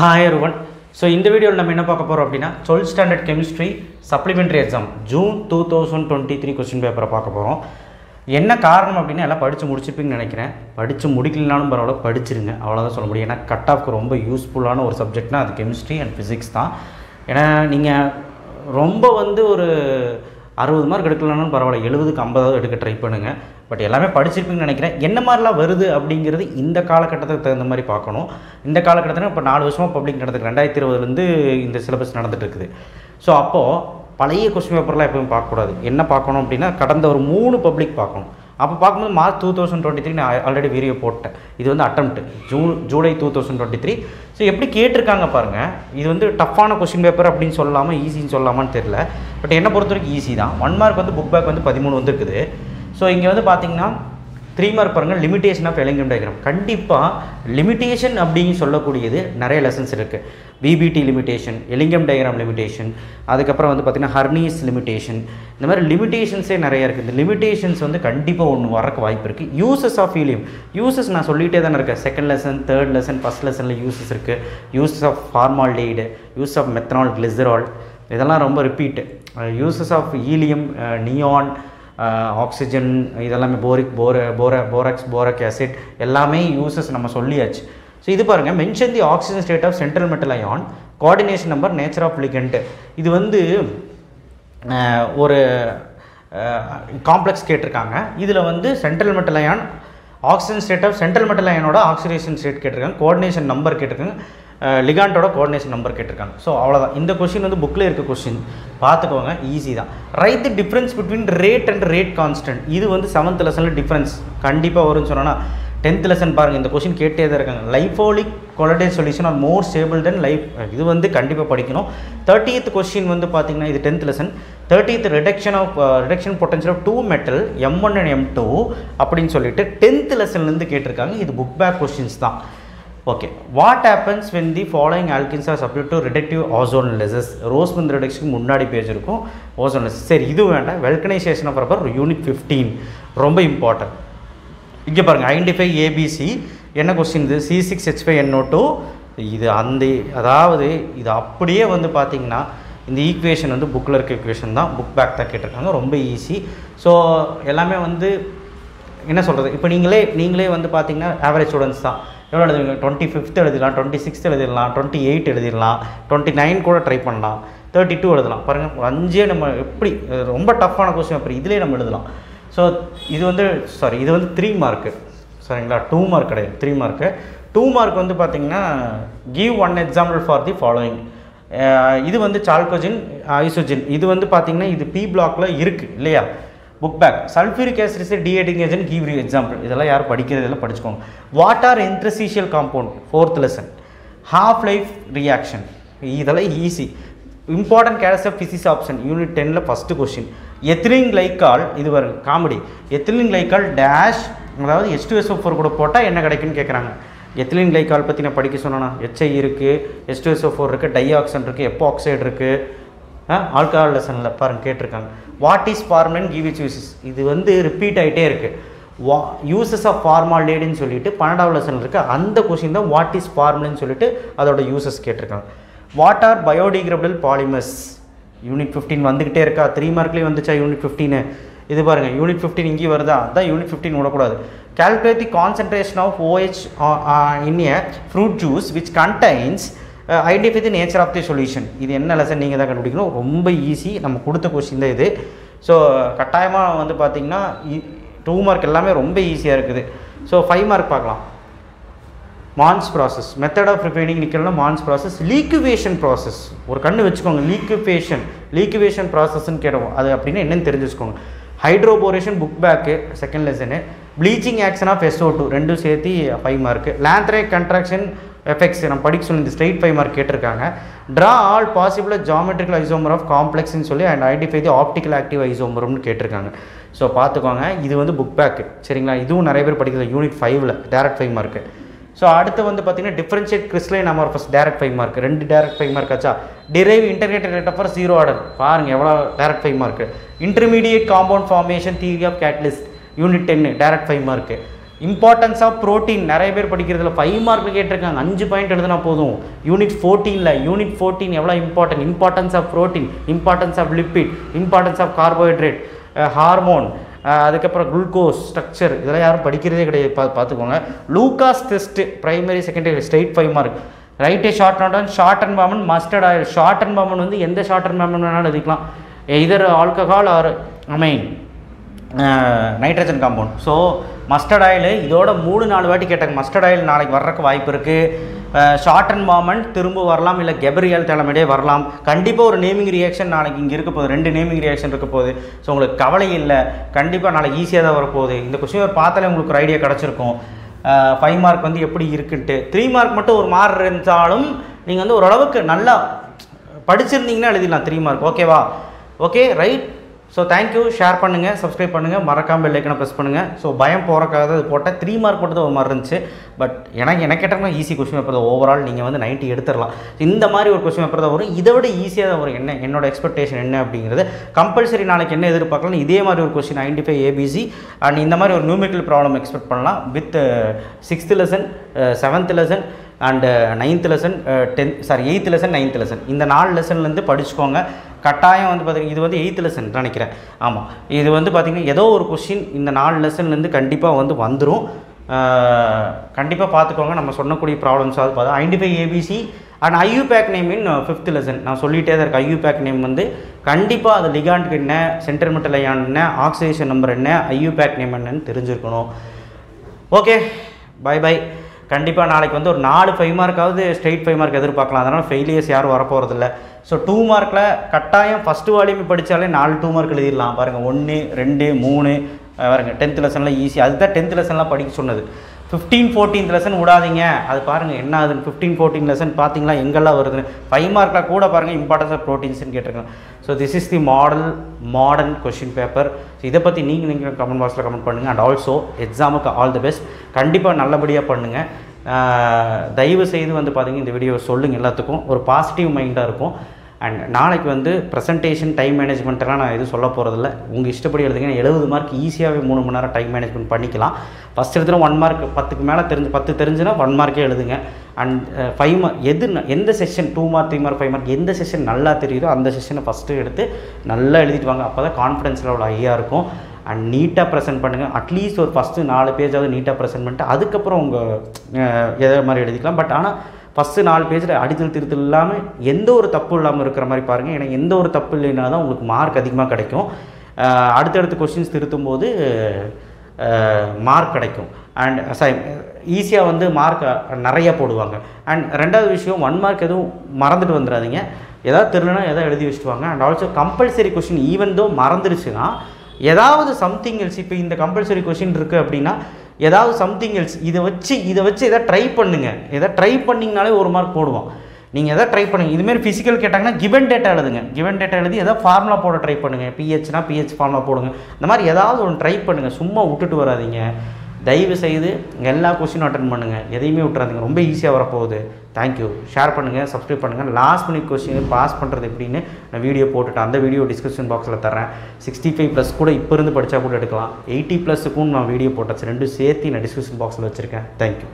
Hi one so இந்த வீடியோவில் நம்ம என்ன பார்க்க போகிறோம் அப்படின்னா twelfth standard chemistry supplementary exam June two thousand twenty three question பேப்பரை பார்க்க போகிறோம் என்ன காரணம் அப்படின்னா எல்லாம் படித்து முடிச்சிருப்பீங்கன்னு நினைக்கிறேன். படித்து முடிக்கலனாலும் பரவாயில்ல படிச்சிருங்க. அவ்வளோதான் சொல்ல முடியும். ஏன்னா கட் ஆஃப்க்கு ரொம்ப யூஸ்ஃபுல்லான ஒரு சப்ஜெக்ட்னா அது கெமிஸ்ட்ரி அண்ட் ஃபிசிக்ஸ் தான். ஏன்னா நீங்கள் ரொம்ப வந்து ஒரு அறுபது மார்க் எடுக்கலனாலும் பரவாயில்ல. எழுபதுக்கு ஐம்பதாவது எடுக்க ட்ரை பண்ணுங்கள் பட் எல்லாமே படிச்சிருப்பீங்கன்னு நினைக்கிறேன். என்ன மாதிரிலாம் வருது அப்படிங்கிறது இந்த காலகட்டத்துக்கு தகுந்த மாதிரி பார்க்கணும். இந்த காலகட்டத்தில் இப்போ நாலு வருஷமாக பப்ளிக் நடந்துருக்கு. ரெண்டாயிரத்தி இருபதுலேருந்து இந்த சிலபஸ் நடந்துகிட்ருக்குது ஸோ அப்போது பழைய கொஸ்டின் பேப்பர்லாம் எப்பவும் பார்க்கக்கூடாது. என்ன பார்க்கணும் அப்படின்னா கடந்த ஒரு மூணு பப்ளிக் பார்க்கணும். அப்போ பார்க்கும்போது March two thousand twenty three நான் ஆல்ரெடி வீடியோ போட்டேன். இது வந்து attempt June July two thousand twenty three so எப்படி கேட்டிருக்காங்க பாருங்கள் இது வந்து டஃப்பான கொஸ்டின் பேப்பர் அப்படின்னு சொல்லாமல் ஈஸின்னு சொல்லலாமான்னு தெரில பட் என்னை பொறுத்த வரைக்கும் ஈஸி தான். ஒன் மார்க் வந்து புக் பேக் வந்து பதிமூணு வந்துருக்குது. ஸோ இங்கே வந்து பார்த்தீங்கன்னா த்ரீ மார்க் பாருங்கள் லிமிடேஷன் ஆஃப் எலிங்கம் டயக்ராம் கண்டிப்பாக லிமிட்டேஷன் அப்படின்னு சொல்லக்கூடியது நிறைய லெசன்ஸ் இருக்குது VBT limitation Ellingham diagram limitation அதுக்கப்புறம் வந்து பார்த்திங்கன்னா ஹர்னீஸ் லிமிட்டேஷன் இந்த மாதிரி லிமிட்டேஷன்ஸே நிறையா இருக்குது இந்த லிமிட்டேஷன்ஸ் வந்து கண்டிப்பாக ஒன்று வரக்கு வாய்ப்பு இருக்குது யூசஸ் ஆஃப் ஹீலியம் யூசஸ் நான் சொல்லிகிட்டே தானே இருக்கேன். Second lesson third lesson first லெசனில் யூசஸ் இருக்குது uses of formaldehyde use of methanol glycerol இதெல்லாம் ரொம்ப repeat uses of helium neon oxygen இதெல்லாமே போரிக் போர போர போராக்ஸ் போரக் ஆசிட் எல்லாமே யூசஸ் நம்ம சொல்லியாச்சு. ஸோ இது பாருங்கள் mention the oxygen state of central metal ion coordination number nature of ligand இது வந்து ஒரு காம்ப்ளெக்ஸ் கேட்டிருக்காங்க. இதில் வந்து central metal ion oxygen state of central metal அயனோட oxidation state கேட்டிருக்காங்க. கோஆர்டினேஷன் நம்பர் கேட்டிருக்காங்க. லிகாண்டோட கோஆர்டினேஷன் நம்பர் கேட்டிருக்காங்க. ஸோ அவ்வளோதான் இந்த கொஷின் வந்து புக்கில் இருக்க கொஷின் பார்த்துக்கோங்க ஈஸி தான். Write the difference between rate and rate constant இது வந்து செவன்த் லெசனில் டிஃப்ரென்ஸ் கண்டிப்பாக வரும்னு சொன்னோன்னா டென்த் லெசன் பாருங்கள் இந்த கொஷின் கேட்டே தான் இருக்காங்க. Lyophilic colloidal solution are more stable than life இது வந்து கண்டிப்பாக படிக்கணும். தேர்ட்டியத் கொஸ்டின் வந்து பார்த்தீங்கன்னா இது tenth lesson thirtieth reduction of reduction potential of two metal M one and M two அப்படின்னு சொல்லிட்டு டென்த் லெசன்லேருந்து கேட்டிருக்காங்க. இது புக் பேக் கொஸ்டின்ஸ் தான். Okay what happens when the following alkenes are subject to reductive ozonolysis rose வந்து ரிடக்ஷனுக்கு முன்னாடி page இருக்கும். ஓசோன் லெசஸ் சரி இது வேண்டாம். Vulcanization of rubber unit fifteen ரொம்ப இம்பார்ட்டன்ட் இங்கே பாருங்கள் ஐடென்டிஃபை ஏபிசி என்ன கொஸ்டின் இது? C six H five N O two இது அந்த அதாவது இது அப்படியே வந்து பார்த்தீங்கன்னா இந்த ஈக்குவேஷன் வந்து புக்கில் இருக்க ஈக்குவேஷன் தான். புக் பேக் தான் கேட்டிருக்காங்க. ரொம்ப ஈஸி ஸோ எல்லாமே வந்து என்ன சொல்கிறது இப்போ நீங்களே நீங்களே வந்து பார்த்தீங்கன்னா ஆவரேஜ் ஸ்டூடெண்ட்ஸ் தான். எவ்வளோ எழுதுவீங்க டுவெண்ட்டி ஃபிஃப்த் எழுதிடலாம் டுவெண்ட்டி சிக்ஸ்த் எழுதிடலாம் டுவெண்ட்டி எயிட் எழுதிடலாம் டுவெண்ட்டி நைன் கூட ட்ரை பண்ணலாம் தேர்ட்டி டூ எழுதலாம் பாருங்கள் அஞ்சே நம்ம எப்படி ரொம்ப டஃப்பான கொஸ்டின் அப்புறம் இதிலே நம்ம எழுதலாம். ஸோ இது வந்து சாரி இது வந்து த்ரீ மார்க்கு சரிங்களா? டூ மார்க் கிடையாது த்ரீ மார்க்கு டூ மார்க் வந்து பார்த்தீங்கன்னா give one example for the following இது வந்து சால்கோஜின் ஐசோஜின் இது வந்து பார்த்தீங்கன்னா இது பி பிளாக்ல இருக்குது இல்லையா? Book back sulphuric acid is டிஏடிங் agent give you example இதெல்லாம் யாரும் படிக்கிறது இதெல்லாம் படிச்சுக்கோங்க. What are interstitial compound fourth lesson half life reaction இதெல்லாம் ஈஸி இம்பார்ட்டன்ட் கேரஸ் ஆஃப் ஃபிசிக்ஸ் ஆப்ஷன் யூனிட் டென்னில் ஃபஸ்ட்டு கொஸ்டின் எத்திலின் லைக்கால் இது வரும் காமெடி எத்திலின் லைக்கால் டேஷ் அதாவது எஸ் டூ ஃபோர் கூட போட்டால் என்ன கிடைக்குன்னு கேட்குறாங்க எத்திலின் லைக்கால் பற்றி நான் படிக்க சொன்னேன்னா ஹெச்ஐ இருக்குது எஸ்டிஎஸ்ஓ டூ ஃபோர் இருக்குது டை ஆக்சன் இருக்குது எப்போ ஆக்சைடு இருக்குது ஆல்கஹால் லெசனில் பாருங்க கேட்டிருக்காங்க. What is formalin give its uses இது வந்து ரிப்பீட் ஆகிட்டே இருக்குது வா யூசஸ் ஆஃப் ஃபார்மால்டேடுன்னு சொல்லிட்டு பன்னெண்டாவது லெசனில் இருக்குது அந்த கொஷின் தான் வாட் இஸ் ஃபார்மலின்னு சொல்லிட்டு அதோட யூசஸ் கேட்டிருக்காங்க. What are biodegradable polymers unit fifteen வந்துக்கிட்டே இருக்கா? த்ரீ மார்க்லேயும் வந்துச்சா யூனிட் ஃபிஃப்டீனு இது பாருங்கள் யூனிட் ஃபிஃப்டீன் இங்கேயும் வருதா? அதான் யூனிட் ஃபிஃப்டீன் விடக்கூடாது. Calculate the concentration of O H in a fruit juice which contains identify the nature of the solution இது என்ன லெசன் நீங்கள் தான் கண்டுபிடிக்கணும்? ரொம்ப ஈஸி நம்ம கொடுத்த கொஸ்டின் தான் இது. ஸோ கட்டாயமாக வந்து பார்த்தீங்கன்னா டூ மார்க் எல்லாமே ரொம்ப ஈஸியாக இருக்குது. ஸோ ஃபைவ் மார்க் பார்க்கலாம். Mond's process method of preparing நிற்கலாம் மான்ஸ் ப்ராசஸ் லீக்குவேஷன் ப்ராசஸ் ஒரு கண்ணு வச்சுக்கோங்க. லீக்குவேஷன் லீக்குவேஷன் ப்ராசஸ்ன்னு கேட்டோம். அது அப்படின்னு என்னன்னு தெரிஞ்சு வச்சுக்கோங்க hydroboration book back second lesson bleaching action of S O two ரெண்டும் சேர்த்து five mark lanthanide contraction effects நம்ம படிக்க சொல்லி இந்த ஸ்ட்ரெயிட் ஃபைவ் மார்க் கேட்டிருக்காங்க. Draw all possible geometrical isomer of காம்ப்ளெக்ஸ்னு சொல்லி and identify the optical active ஐசோமர்னு கேட்டிருக்காங்க. ஸோ பார்த்துக்கோங்க. இது வந்து புக் பேக்கு சரிங்களா? இதுவும் நிறைய பேர் படிக்கிறது யூனிட் ஃபைவ்ல டேரக்ட் ஃபைவ் மார்க்கு ஸோ அடுத்து வந்து பார்த்தீங்கன்னா differentiate crystalline first direct five mark ரெண்டு டேரக்ட் ஃபைவ் மார்க் ஆச்சா? Derive integrated rate of zero order பாருங்கள் எவ்வளோ direct five mark intermediate compound formation theory of catalyst unit ten direct five mark importance of protein நிறைய பேர் படிக்கிறதுல five mark கேட்டிருக்காங்க. அஞ்சு point எழுதுனா போதும். யூனிட் ஃபோர்டீனில் யூனிட் ஃபோர்டீன் எவ்வளோ important importance of protein importance of lipid importance of carbohydrate hormone அதுக்கப்புறம் குளுக்கோஸ் ஸ்ட்ரக்சர் இதெல்லாம் யாரும் படிக்கிறதே கிடையாது. பா பார்த்துக்கோங்க. Lucas test primary secondary straight five mark ரைட்டே short note short and Hofmann mustard oil short and Hofmann வந்து எந்த ஷார்ட் அண்ட் பாமன் வேணாலும் எழுதிக்கலாம் ether alcohol or amine nitrogen compound so mustard oil இதோட மூணு நாலு வாட்டி கேட்டாங்க மஸ்டர்ட் ஆயில் நாளைக்கு வர்றதுக்கு வாய்ப்பு இருக்குது ஷார்ட் அண்ட் மாமெண்ட் திரும்ப வரலாம் இல்லை கெபரியல் தலைமையிலே வரலாம். கண்டிப்பாக ஒரு நேமிங் ரியாக்ஷன் நாளைக்கு இங்கே இருக்க போகுது. ரெண்டு நேமிங் ரியாக்ஷன் இருக்க போகுது. ஸோ உங்களுக்கு கவலை இல்லை. கண்டிப்பாக நாளைக்கு ஈஸியாக தான் வரப்போகுது. இந்த கொஸ்டின் பார்த்தாலே உங்களுக்கு ஒரு ஐடியா கிடச்சிருக்கும். ஃபைவ் மார்க் வந்து எப்படி இருக்குன்ட்டு. த்ரீ மார்க் மட்டும் ஒரு மார்க் இருந்தாலும் நீங்கள் வந்து ஓரளவுக்கு நல்லா படிச்சிருந்தீங்கன்னா எழுதிடலாம். த்ரீ மார்க் ஓகேவா okay right so thank you share பண்ணுங்கள் சப்ஸ்கிரைப் பண்ணுங்கள் மறக்காமல் பெல் ஐக்கனை ப்ரெஸ் பண்ணுங்கள் ஸோ பயம் போகிறக்காக தான் இது போட்டேன் த்ரீ மார்க் போட்டது ஒரு மாதிரி இருந்துச்சு. பட் எனக்கு எனக்கு கேட்டாங்கன்னா ஈஸி கொஸ்டின் பேப்பர் தான். ஓவரால் நீங்கள் வந்து 90 எடுத்துடலாம். இந்த மாதிரி ஒரு கொஸ்டின் பேப்பர் தான் வரும். இதை விட ஈஸியாக தான் வரும். என்ன என்னோட எக்ஸ்பெக்டேஷன் என்ன அப்படிங்கிறது. கம்பல்சரி நாளைக்கு என்ன எதிர்பார்க்கலாம்? இதே மாதிரி ஒரு question ninety five ABC and இந்த மாதிரி ஒரு நியூமெரிக்கல் ப்ராப்ளம் எக்ஸ்பெக்ட் பண்ணலாம். With sixth lesson seventh lesson and ninth lesson tenth sorry eighth lesson ninth lesson இந்த நாலு லெசன்லேருந்து படிச்சுக்கோங்க. கட்டாயம் வந்து பார்த்தீங்கன்னா இது வந்து எயித் லெசன் நினைக்கிறேன். ஆமாம் இது வந்து பார்த்திங்கன்னா ஏதோ ஒரு கொஷின் இந்த நாலு லெசன்லேருந்து கண்டிப்பாக வந்து வந்துடும் கண்டிப்பாக பார்த்துக்கோங்க நம்ம சொன்னக்கூடிய ப்ராப்ளம்ஸாவது பார்த்தா identify ABC and IUPAC name in fifth lesson நான் சொல்லிகிட்டே தான் இருக்கேன். ஐயூ பேக் நேம் வந்து கண்டிப்பாக அது லிகாண்டுக்கு என்ன சென்டர்மெண்டல் அயான் என்ன ஆக்சிடேஷன் நம்பர் என்ன ஐயூ பேக் நேம் என்னன்னு தெரிஞ்சிருக்கணும். ஓகே பை பை கண்டிப்பாக நாளைக்கு வந்து ஒரு நாலு ஃபைவ் மார்க்காவது ஸ்ட்ரெயிட் ஃபைவ் மார்க் எதிர்பார்க்கலாம். அதனால் ஃபெயிலியர்ஸ் யாரும் வரப்போகிறதில்ல ஸோ டூ மார்க்கில் கட்டாயம் ஃபஸ்ட்டு வால்யூம் படித்தாலே நாலு டூ மார்க் எழுதிடலாம். பாருங்கள் ஒன்று ரெண்டு மூணு பாருங்கள் பாருங்க டென்த் லெசன்லாம் ஈஸி அதுதான் டென்த் லெசன்லாம் படிக்க சொன்னது. ஃபிஃப்டீன் ஃபோர்டீன் லெசன் விடாதீங்க. அது பாருங்கள் என்ன ஆகுதுன்னு ஃபிஃப்டீன் ஃபோர்டீன் லெசன் பார்த்தீங்களா எங்கெல்லாம் வருதுன்னு? ஃபைவ் மார்க்கில் கூட பாருங்கள் இம்பார்ட்டன்ஸ் ஆஃப் ப்ரோட்டீன்ஸ்னு கேட்டிருக்காங்க. So this is the model modern question paper so இதை பற்றி நீங்கள் நீங்கள் கமெண்ட் பாக்ஸில் கமெண்ட் பண்ணுங்கள் அண்ட் ஆல்சோ எக்ஸாமுக்கு ஆல் தி பெஸ்ட் கண்டிப்பாக நல்லபடியாக பண்ணுங்கள் தயவு செய்து வந்து பார்த்தீங்கன்னா இந்த வீடியோ சொல்லுங்கள் எல்லாத்துக்கும். ஒரு பாசிட்டிவ் மைண்டாக இருக்கும். அண்ட் நாளைக்கு வந்து ப்ரெசன்டேஷன் டைம் மேனேஜ்மெண்ட்டெல்லாம் நான் எதுவும் சொல்ல போகிறதில்ல உங்கள் இஷ்டப்படி எழுதுங்கன்னா எழுபது மார்க் ஈஸியாகவே மூணு மணி நேரம் டைம் மேனேஜ்மெண்ட் பண்ணிக்கலாம். ஃபஸ்ட் எடுத்துல ஒன் மார்க் பத்துக்கு மேலே தெரிஞ்சு பத்து தெரிஞ்சுன்னா ஒன் மார்க்கே எழுதுங்க. அண்ட் ஃபைவ் மார்க் எது எந்த session two mark three mark five mark எந்த செஷன் நல்லா தெரியுதோ அந்த செஷனை ஃபஸ்ட்டு எடுத்து நல்லா எழுதிட்டு வாங்க. அப்போ தான் கான்ஃபிடன்ஸ் லெவல் ஹையாக இருக்கும் அண்ட் நீட்டாக ப்ரெசென்ட் பண்ணுங்கள் அட்லீஸ்ட் ஒரு ஃபஸ்ட்டு நாலு பேஜாவது நீட்டாக ப்ரெசென்ட் பண்ணிட்டு அதுக்கப்புறம் உங்கள் எதை மாதிரி எழுதிக்கலாம். பட் ஆனால் ஃபஸ்ட்டு நாலு பேஜில் அடித்தல் திருத்தல் இல்லாமல் எந்த ஒரு தப்பு இல்லாமல் இருக்கிற மாதிரி பாருங்கள் ஏன்னா எந்த ஒரு தப்பு இல்லைன்னா தான் உங்களுக்கு மார்க் அதிகமாக கிடைக்கும். அடுத்தடுத்து அடுத்தடுத்த கொஷின்ஸ் திருத்தும் போது மார்க் கிடைக்கும். அண்ட் சாரி ஈஸியாக வந்து மார்க் நிறையா போடுவாங்க. அண்ட் ரெண்டாவது விஷயம் ஒன் மார்க் எதுவும் மறந்துட்டு வந்துடாதீங்க. எதாவது தெரியலனா எதாவது எழுதி வச்சுட்டு வாங்க. And also compulsory question even though மறந்துருச்சுன்னா ஏதாவது சம்திங் எல்ஸ் இப்போ இந்த கம்பல்சரி கொஷின் இருக்குது அப்படின்னா ஏதாவது சம்திங் எல்ஸ் இதை வச்சு இதை வச்சு எதாவது ட்ரை பண்ணுங்கள் எதாவது ட்ரை பண்ணிங்கனாலே ஒரு மார்க் போடுவோம் நீங்கள் எதாவது ட்ரை பண்ணுங்கள் இதுமாரி ஃபிசிக்கல் கேட்டாங்கன்னா கிவன் டேட்டா எழுதுங்க. கிவன் டேட்டா எழுதி எதாவது ஃபார்முலா போட ட்ரை பண்ணுங்கள் பிஹெச்னா பிஹெச் ஃபார்முலா போடுங்க. இந்த மாதிரி ஏதாவது ஒன்று ட்ரை பண்ணுங்கள் சும்மா விட்டுட்டு வராதீங்க. தயவு செய்து எல்லா கொஸ்டினும் அட்டன் பண்ணுங்கள் எதையுமே விட்டுறாதீங்க. ரொம்ப ஈஸியாக வரப்போகுது. தேங்க்யூ ஷேர் பண்ணுங்கள் சப்ஸ்கிரைப் பண்ணுங்கள் லாஸ்ட் மினிட் கொஸ்டின் பாஸ் பண்ணுறது எப்படின்னு நான் வீடியோ போட்டுட்டேன் அந்த வீடியோ டிஸ்கிரிப்ஷன் பாக்ஸில் தரேன் சிக்ஸ்டி ஃபைவ் ப்ளஸ் கூட இப்போ இருந்து படித்தா கூட எடுக்கலாம். எயிட்டி ப்ளஸுக்கும் நான் வீடியோ போட்டாச்சு ரெண்டும் சேர்த்து நான் டிஸ்கிரிப்ஷன் பாக்ஸில் வச்சுருக்கேன். தேங்க்யூ